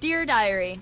Dear Diary,